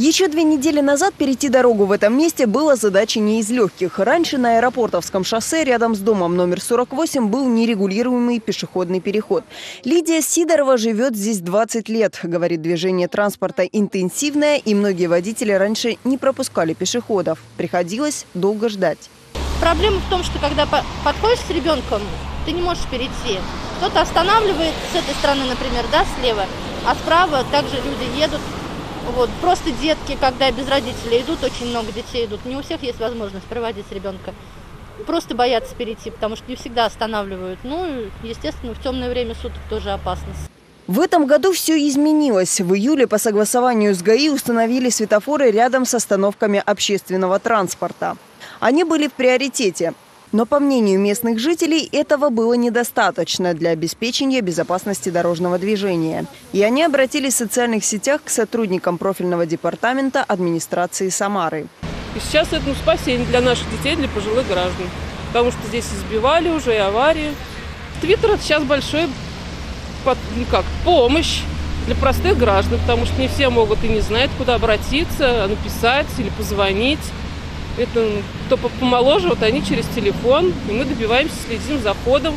Еще две недели назад перейти дорогу в этом месте было задачей не из легких. Раньше на аэропортовском шоссе рядом с домом номер 48 был нерегулируемый пешеходный переход. Лидия Сидорова живет здесь 20 лет. Говорит, движение транспорта интенсивное, и многие водители раньше не пропускали пешеходов. Приходилось долго ждать. Проблема в том, что когда подходишь с ребенком, ты не можешь перейти. Кто-то останавливает с этой стороны, например, да, слева, а справа также люди едут, вот. Просто детки, когда без родителей идут, очень много детей идут, не у всех есть возможность проводить ребенка. Просто боятся перейти, потому что не всегда останавливают. Ну, естественно, в темное время суток тоже опасность. В этом году все изменилось. В июле по согласованию с ГАИ установили светофоры рядом с остановками общественного транспорта. Они были в приоритете. Но, по мнению местных жителей, этого было недостаточно для обеспечения безопасности дорожного движения. И они обратились в социальных сетях к сотрудникам профильного департамента администрации Самары. И сейчас это ну, спасение для наших детей, для пожилых граждан. Потому что здесь избивали уже и аварии. Твиттер это сейчас большой под, ну как, помощь для простых граждан, потому что не все могут и не знают, куда обратиться, написать или позвонить. Это кто помоложе, вот они через телефон, и мы добиваемся, следим за ходом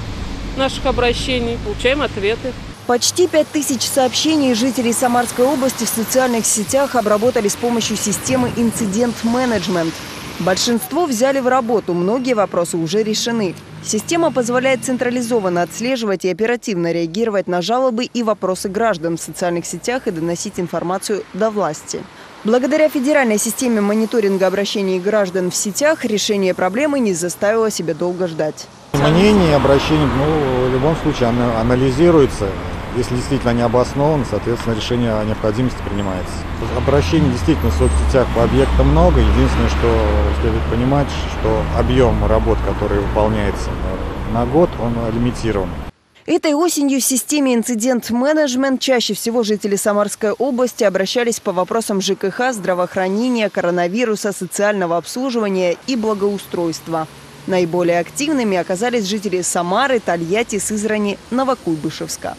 наших обращений, получаем ответы. Почти пять тысяч сообщений жителей Самарской области в социальных сетях обработали с помощью системы «Инцидент-менеджмент». Большинство взяли в работу, многие вопросы уже решены. Система позволяет централизованно отслеживать и оперативно реагировать на жалобы и вопросы граждан в социальных сетях и доносить информацию до власти. Благодаря федеральной системе мониторинга обращений граждан в сетях решение проблемы не заставило себя долго ждать. Мнение и обращение ну, в любом случае анализируется. Если действительно не обосновано, соответственно, решение о необходимости принимается. Обращений действительно в соцсетях по объектам много. Единственное, что следует понимать, что объем работ, который выполняется на год, он лимитирован. Этой осенью в системе инцидент-менеджмент чаще всего жители Самарской области обращались по вопросам ЖКХ, здравоохранения, коронавируса, социального обслуживания и благоустройства. Наиболее активными оказались жители Самары, Тольятти, Сызрани, Новокуйбышевска.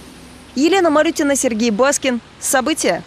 Елена Марютина, Сергей Баскин. События.